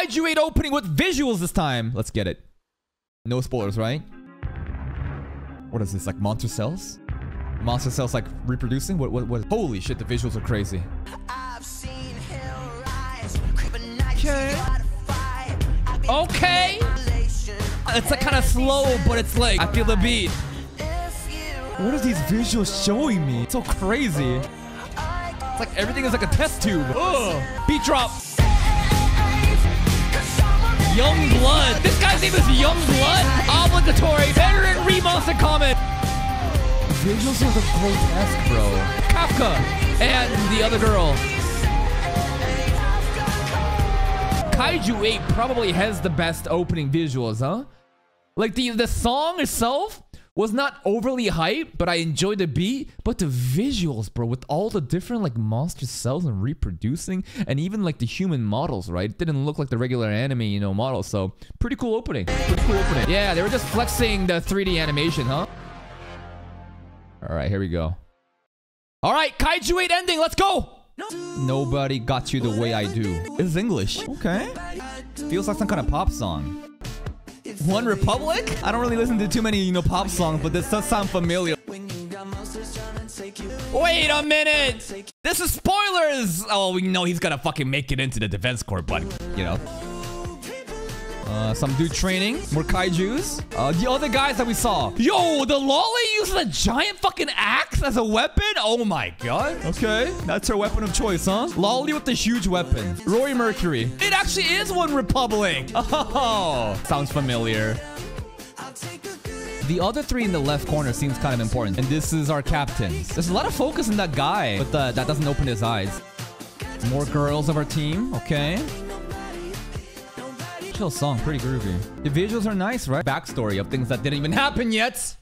Kaiju 8 opening with visuals this time. Let's get it. No spoilers, right? What is this, like monster cells? Monster cells like reproducing? What, what, what? Holy shit, the visuals are crazy. Okay. Okay. It's like kind of slow, but it's like, I feel the beat. What are these visuals showing me? It's so crazy. It's like everything is like a test tube. Ugh. Beat drop. Yungblud. This guy's name is Yungblud. Obligatory. Veteran remaster comment. Visuals are the grotesque, bro. Kafka and the other girl. Kaiju 8 probably has the best opening visuals, huh? Like the the song itself was not overly hype, but I enjoyed the beat. But the visuals, bro, with all the different like monster cells and reproducing, and even like the human models, right? It didn't look like the regular anime, you know, models. So pretty cool opening. Pretty cool opening. Yeah, they were just flexing the 3D animation, huh? All right, here we go. All right, Kaiju 8 ending. Let's go. Nobody got you the way I do. This is English. Okay. Feels like some kind of pop song. OneRepublic? I don't really listen to too many, you know, pop songs, but this does sound familiar. Wait a minute! This is spoilers! Oh, we know he's gonna fucking make it into the defense court, but, you know. Uh, some dude training. More kaijus. Uh, the other guys that we saw. Yo, the lolly uses a giant fucking axe as a weapon? Oh my god. Okay. That's her weapon of choice, huh? Lolly with the huge weapon. Rory Mercury. It actually is OneRepublic. Oh, sounds familiar. The other three in the left corner seems kind of important. And this is our captain. There's a lot of focus in that guy, but uh, that doesn't open his eyes. More girls of our team. Okay song, pretty groovy. The visuals are nice, right? Backstory of things that didn't even happen yet.